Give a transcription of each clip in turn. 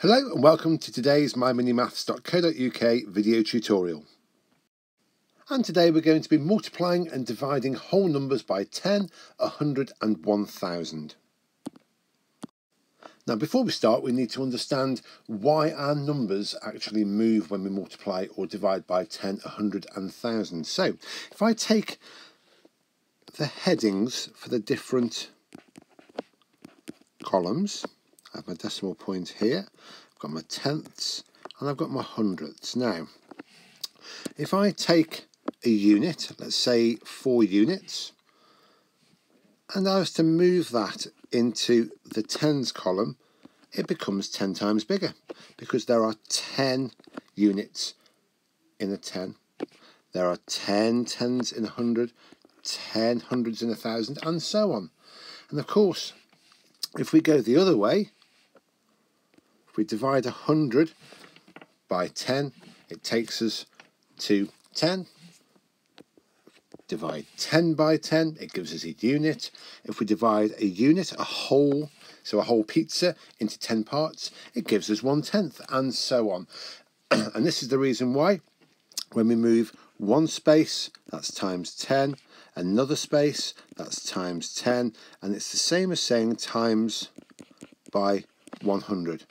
Hello and welcome to today's myminimaths.co.uk video tutorial. And today we're going to be multiplying and dividing whole numbers by 10, 100 and 1000. Now before we start we need to understand why our numbers actually move when we multiply or divide by 10, 100 and 1000. So if I take the headings for the different columns I have my decimal point here, I've got my tenths, and I've got my hundredths. Now, if I take a unit, let's say four units, and I was to move that into the tens column, it becomes 10 times bigger because there are 10 units in a 10. There are 10 tens in a hundred, 10 hundreds in a thousand, and so on. And of course, if we go the other way, we divide 100 by 10, it takes us to 10. Divide 10 by 10, it gives us a unit. If we divide a unit, a whole, so a whole pizza, into 10 parts, it gives us one tenth, and so on. and this is the reason why when we move one space, that's times 10, another space, that's times 10, and it's the same as saying times by 100.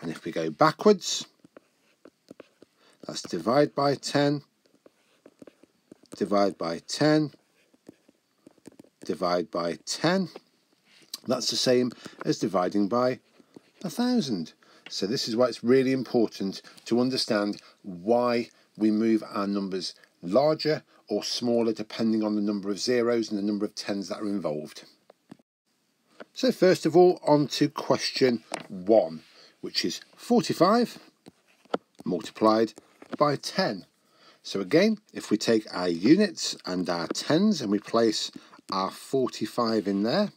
And if we go backwards, that's divide by 10, divide by 10, divide by 10. That's the same as dividing by a thousand. So this is why it's really important to understand why we move our numbers larger or smaller depending on the number of zeros and the number of tens that are involved. So first of all, on to question one which is 45 multiplied by 10. So again, if we take our units and our tens and we place our 45 in there,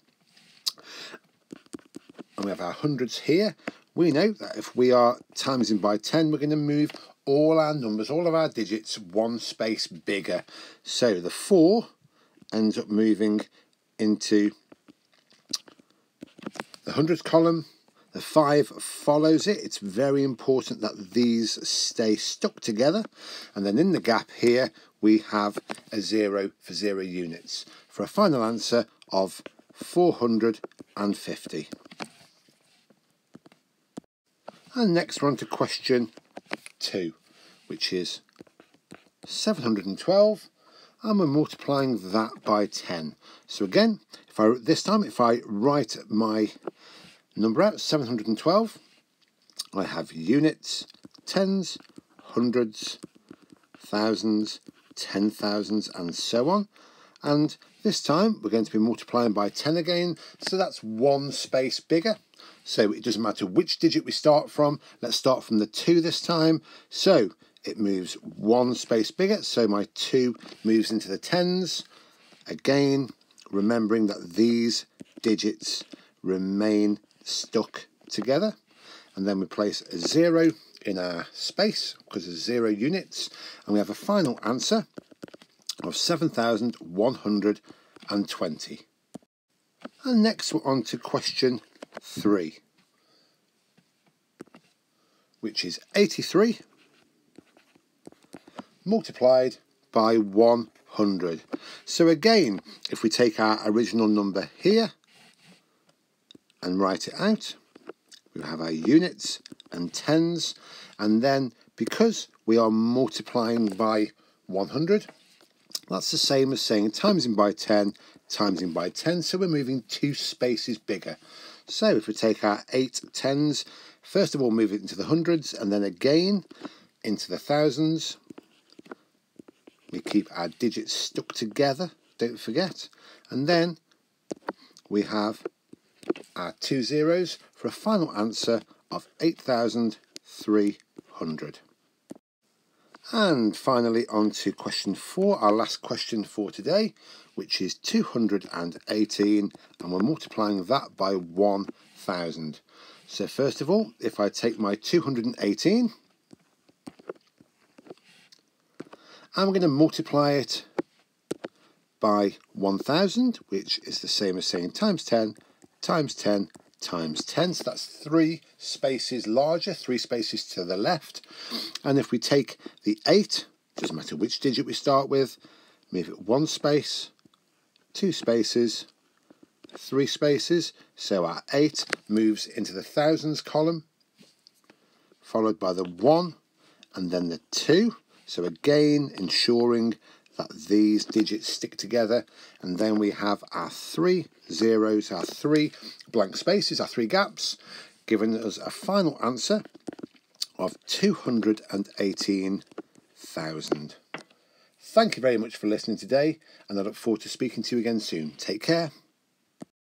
and we have our hundreds here, we know that if we are timesing by 10, we're going to move all our numbers, all of our digits, one space bigger. So the 4 ends up moving into the hundreds column, the 5 follows it. It's very important that these stay stuck together. And then in the gap here, we have a 0 for 0 units for a final answer of 450. And next we're on to question 2, which is 712 and we're multiplying that by 10. So again, if I this time if I write my number out 712 I have units tens hundreds thousands ten thousands and so on. And this time we're going to be multiplying by 10 again. So that's one space bigger. So it doesn't matter which digit we start from. Let's start from the 2 this time. So it moves one space bigger. So my 2 moves into the tens. Again remembering that these digits remain stuck together and then we place a zero in our space because there's zero units and we have a final answer of 7,120. And next we're on to question 3 which is 83 multiplied by 100. So again, if we take our original number here and write it out. We have our units and tens, and then because we are multiplying by 100, that's the same as saying times in by 10, times in by 10, so we're moving two spaces bigger. So if we take our eight tens, first of all move it into the hundreds, and then again into the thousands. We keep our digits stuck together, don't forget. And then we have our two zeros for a final answer of 8,300. And finally on to question four, our last question for today, which is 218, and we're multiplying that by 1,000. So first of all, if I take my 218, I'm going to multiply it by 1000, which is the same as saying times 10 times 10 times 10, so that's three spaces larger, three spaces to the left. And if we take the 8, doesn't matter which digit we start with, move it one space, two spaces, three spaces, so our 8 moves into the thousands column, followed by the 1 and then the 2. So again, ensuring that these digits stick together and then we have our three zeros, our three blank spaces, our three gaps, giving us a final answer of 218,000. Thank you very much for listening today and I look forward to speaking to you again soon. Take care.